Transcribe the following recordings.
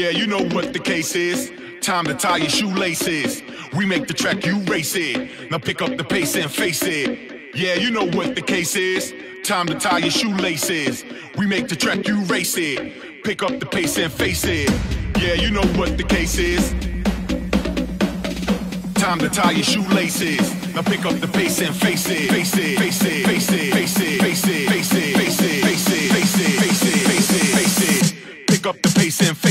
Yeah, you know what the case is. Time to tie your shoelaces. We make the track, you race it. Now pick up the pace and face it. Yeah, you know what the case is. Time to tie your shoelaces. We make the track, you race it. Pick up the pace and face it. Yeah, you know what the case is. Time to tie your shoelaces. Now pick up the pace and face it. Face it, face it, face it, face it, face it, face it, face it, face it, face it, face it, face it. Pick up the pace and face it.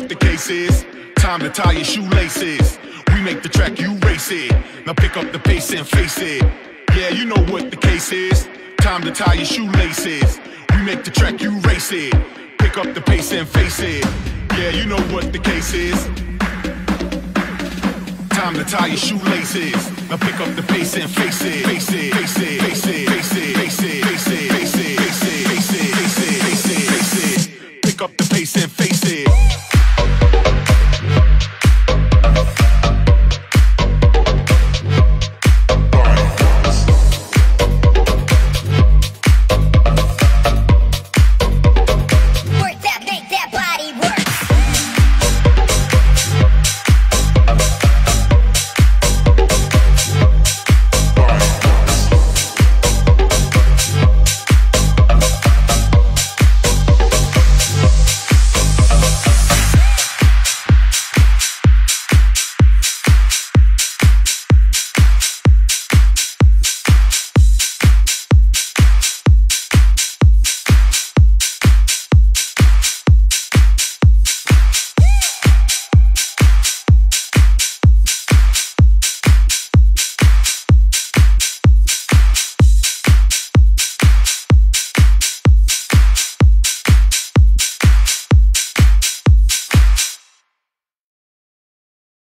What the case is. Time to tie your shoelaces. We make the track, you race it. Now pick up the pace and face it. Yeah, you know what the case is. Time to tie your shoelaces. We make the track, you race it. Pick up the pace and face it. Yeah, you know what the case is. Time to tie your shoelaces. Now pick up the pace and face it. Face it, face it, face it, face it, face it, face it, face it, face it, face it, face it, face it, it. Pick up the pace and face